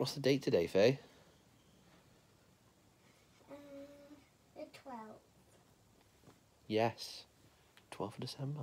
What's the date today, Faye? Um, the 12th. Yes. 12th of December.